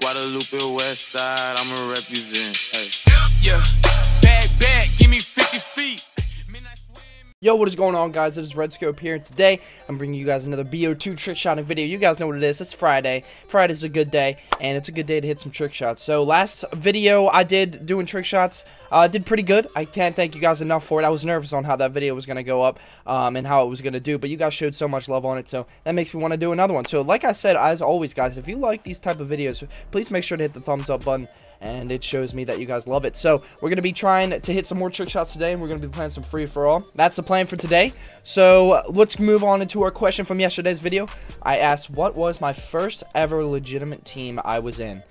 Guadalupe West Side, I'ma represent. Hey. Yeah, Yo, what is going on, guys? It is Redscope here, and today I'm bringing you guys another BO2 trick shotting video. You guys know what it is. It's Friday. Friday's a good day, and it's a good day to hit some trick shots. So, last video I did doing trick shots, uh, did pretty good. I can't thank you guys enough for it. I was nervous on how that video was going to go up um, and how it was going to do, but you guys showed so much love on it, so that makes me want to do another one. So, like I said, as always, guys, if you like these type of videos, please make sure to hit the thumbs up button and it shows me that you guys love it. So we're going to be trying to hit some more trick shots today, and we're going to be playing some free-for-all. That's the plan for today. So let's move on into our question from yesterday's video. I asked, what was my first ever legitimate team I was in?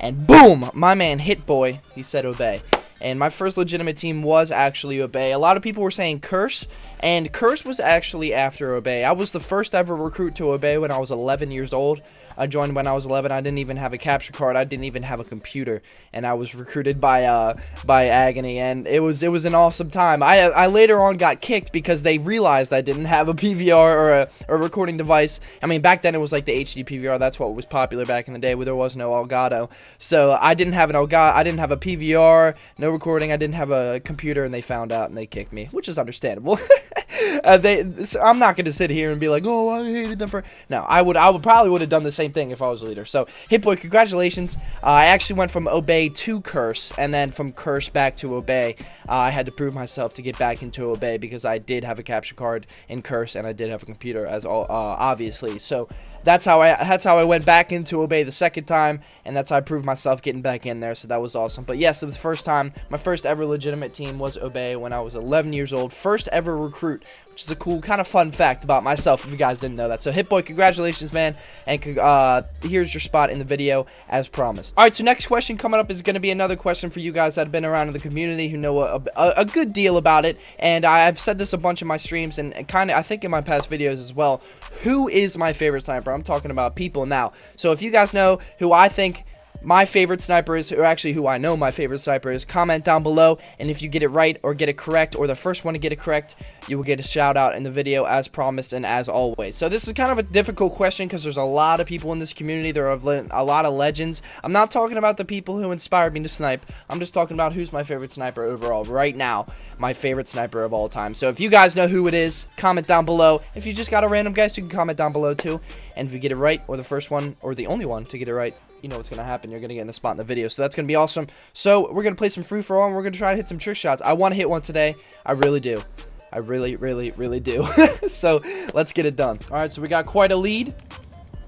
And boom, my man Hit Boy, he said obey. And my first legitimate team was actually Obey. A lot of people were saying Curse, and Curse was actually after Obey. I was the first ever recruit to Obey when I was 11 years old. I joined when I was 11. I didn't even have a capture card. I didn't even have a computer, and I was recruited by uh by Agony, and it was it was an awesome time. I I later on got kicked because they realized I didn't have a PVR or a, a recording device. I mean, back then it was like the HD PVR. That's what was popular back in the day, where there was no Elgato. So I didn't have an Elgato. I didn't have a PVR, no recording. I didn't have a computer, and they found out and they kicked me, which is understandable. uh, they, so I'm not going to sit here and be like, oh, I hated them for. No, I would, I would probably would have done the same thing if I was a leader. So, Hitboy, congratulations. Uh, I actually went from Obey to Curse, and then from Curse back to Obey. Uh, I had to prove myself to get back into Obey because I did have a capture card in Curse, and I did have a computer, as all, uh, obviously. So that's how I that's how I went back into Obey the second time, and that's how I proved myself getting back in there. So that was awesome. But yes, it was the first time. My first ever legitimate team was Obey when I was 11 years old. First ever recruit, which is a cool kind of fun fact about myself if you guys didn't know that. So Hitboy, congratulations, man, and uh, here's your spot in the video as promised. All right, so next question coming up is going to be another question for you guys that have been around in the community who know a, a, a good deal about it, and I've said this a bunch in my streams and, and kind of I think in my past videos as well. Who is my favorite sniper? I'm talking about people now. So if you guys know who I think my favorite sniper is, or actually who I know my favorite sniper is, comment down below, and if you get it right or get it correct, or the first one to get it correct, you will get a shout out in the video as promised and as always. So this is kind of a difficult question because there's a lot of people in this community, there are a lot of legends. I'm not talking about the people who inspired me to snipe, I'm just talking about who's my favorite sniper overall right now, my favorite sniper of all time. So if you guys know who it is, comment down below. If you just got a random guess, you can comment down below too. And if you get it right, or the first one, or the only one to get it right, you know what's going to happen. You're going to get in the spot in the video. So that's going to be awesome. So we're going to play some free for all, and we're going to try to hit some trick shots. I want to hit one today. I really do. I really, really, really do. so let's get it done. All right, so we got quite a lead.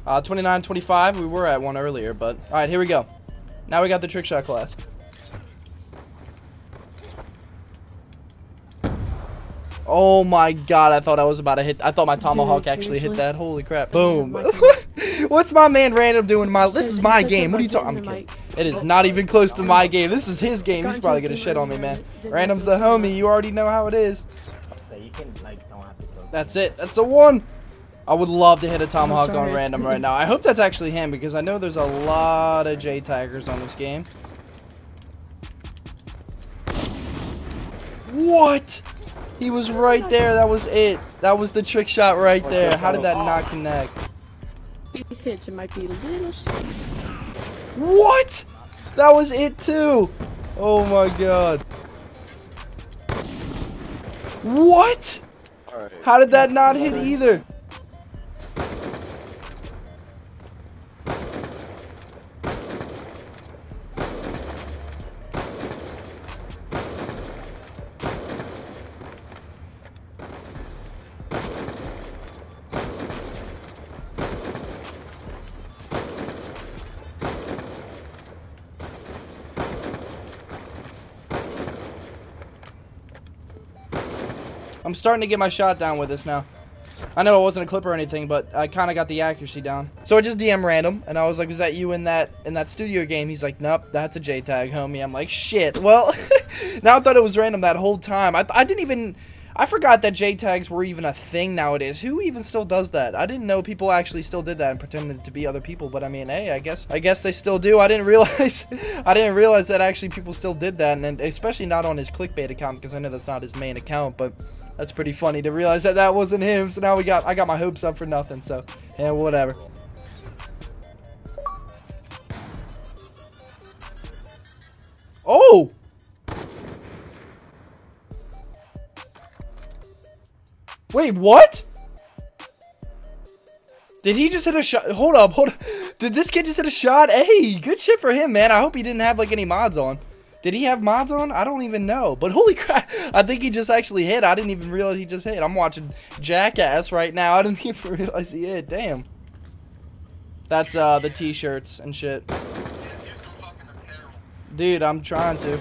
29-25. Uh, we were at one earlier, but all right, here we go. Now we got the trick shot class. Oh my god, I thought I was about to hit. I thought my tomahawk Dude, actually hit that. Holy crap. Boom. What's my man random doing? My This is my game. What are you talking? Kidding. It is not even close to my game. This is his game. He's probably gonna shit on me, man. Random's the homie. You already know how it is. That's it. That's the one. I would love to hit a tomahawk on random right now. I hope that's actually him because I know there's a lot of JTAGs on this game. What? He was right there. That was it. That was the trick shot right there. How did that not connect? Hits, it might be a little. What? That was it too. Oh my god. What? How did that not hit either? I'm starting to get my shot down with this now. I know it wasn't a clip or anything, but I kind of got the accuracy down. So I just DM random, and I was like, "Was that you in that in that studio game?" He's like, "Nope, that's a JTAG, homie." I'm like, "Shit." Well, now I thought it was random that whole time. I I didn't even. I forgot that JTAGs were even a thing nowadays. Who even still does that? I didn't know people actually still did that and pretended to be other people. But I mean, hey, I guess I guess they still do. I didn't realize I didn't realize that actually people still did that, and especially not on his clickbait account because I know that's not his main account. But that's pretty funny to realize that that wasn't him. So now we got I got my hopes up for nothing. So yeah, whatever. Oh! Wait, what? Did he just hit a shot? Hold up, hold up. Did this kid just hit a shot? Hey, good shit for him, man. I hope he didn't have, like, any mods on. Did he have mods on? I don't even know. But holy crap, I think he just actually hit. I didn't even realize he just hit. I'm watching Jackass right now. I didn't even realize he hit. Damn. That's uh the t-shirts and shit. Dude, I'm trying to.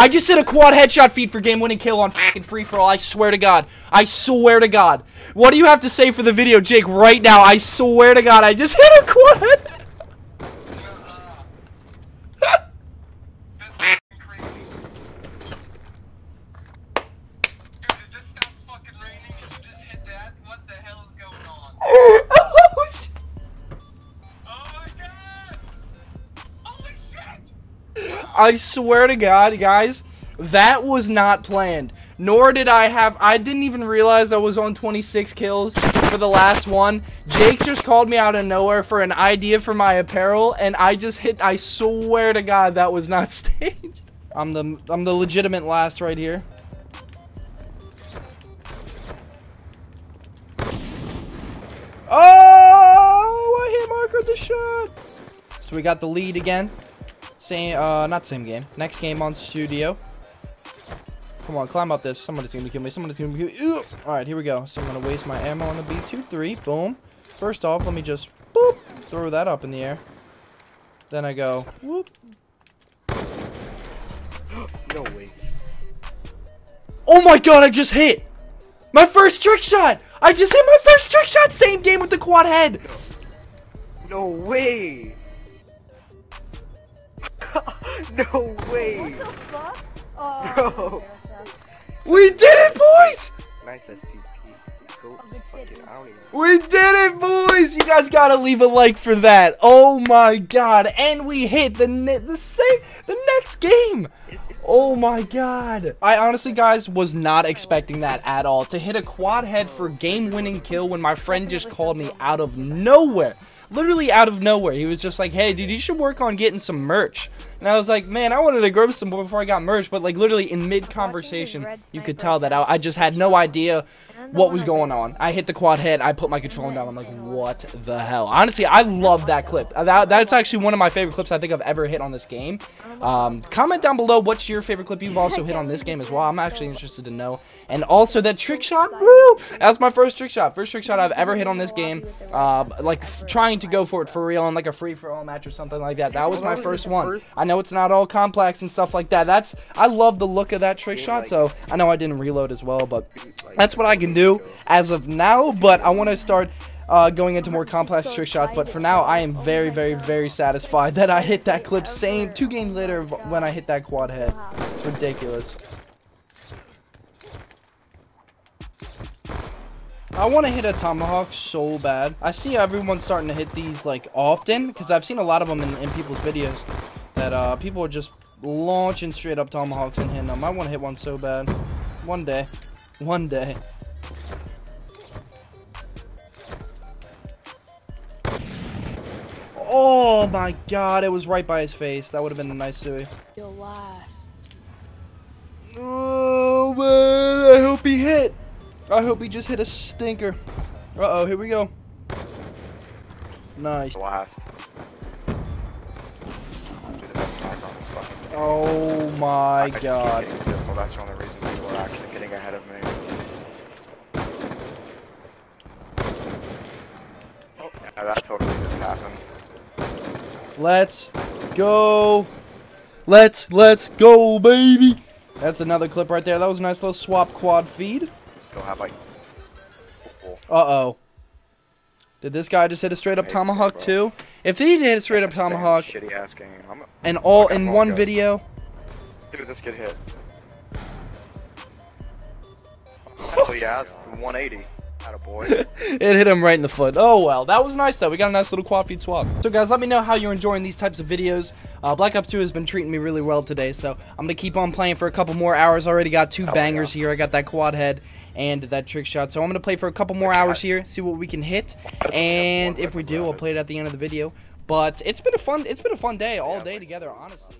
I just hit a quad headshot feed for game winning kill on fucking free for all. I swear to God. I swear to God. What do you have to say for the video, Jake, right now? I swear to God, I just hit a quad. I swear to God, guys, that was not planned. Nor did I have, I didn't even realize I was on 26 kills for the last one. Jake just called me out of nowhere for an idea for my apparel, and I just hit, I swear to God, that was not staged. I'm the, I'm the legitimate last right here. Oh, I hit Marker the shot. So we got the lead again. Same, uh, not same game. Next game on studio. Come on, climb up this. Somebody's gonna kill me. Somebody's gonna kill me. Alright, here we go. So I'm gonna waste my ammo on the B23. Boom. First off, let me just, boop, throw that up in the air. Then I go, whoop. no way. Oh my god, I just hit! My first trick shot! I just hit my first trick shot! Same game with the quad head! No way! no way! What the fuck? Oh, Bro. We did it, boys! Nice SPP. Let's go. Good Fuck shit, it. I don't even. We did it, boys! You guys gotta leave a like for that. Oh my god! And we hit the ne the same the next game. It's, it's Oh my god. I honestly, guys, was not expecting that at all. To hit a quad head for game-winning kill when my friend just called me out of nowhere. Literally out of nowhere. He was just like, hey, dude, you should work on getting some merch. And I was like, man, I wanted to grab some before I got merged, But, like, literally in mid-conversation, you could tell that I, I just had no idea what was going on. I hit the quad head. I put my controller down. I'm like, what the hell? Honestly, I love that clip. That, that's actually one of my favorite clips I think I've ever hit on this game. Um, comment down below what's your favorite clip you've also hit on this game as well. I'm actually interested to know. And also that trick shot. Woo! That's my first trick shot. First trick shot I've ever hit on this game. Uh, like trying to go for it for real in like a free for all match or something like that. That was my first one. I know it's not all complex and stuff like that. That's I love the look of that trick shot. So I know I didn't reload as well, but that's what I can do as of now. But I want to start. Uh, going into more complex trick shots, but for now, I am very, very, very satisfied that I hit that clip same two games later when I hit that quad head. It's ridiculous. I want to hit a tomahawk so bad. I see everyone starting to hit these like often because I've seen a lot of them in, in people's videos that uh, people are just launching straight up tomahawks and hitting them. I want to hit one so bad. One day. One day. Oh my god, it was right by his face. That would have been a nice suey. Your last. Oh man, I hope he hit. I hope he just hit a stinker. Uh oh, here we go. Nice. Blast. Oh my I god. physical, That's the only reason people are actually getting ahead of me. Oh, yeah, that totally just happened. Let's go. Let's let's go, baby. That's another clip right there. That was a nice little swap quad feed. Still have like. Oh, Uh oh. Did this guy just hit a straight up tomahawk too? If he hit a straight up tomahawk Shitty ass game. I'm, and all in one video, dude, this kid hit. Hell yeah, it's 180. Boy. it hit him right in the foot. Oh well, that was nice though. We got a nice little quad feed swap. So guys, let me know how you're enjoying these types of videos. Uh, Black Ops 2 has been treating me really well today, so I'm gonna keep on playing for a couple more hours. Already got two bangers yeah. here. I got that quad head and that trick shot. So I'm gonna play for a couple more hours here, see what we can hit, and if we do, I'll play it at the end of the video. But it's been a fun, it's been a fun day, all day together, honestly.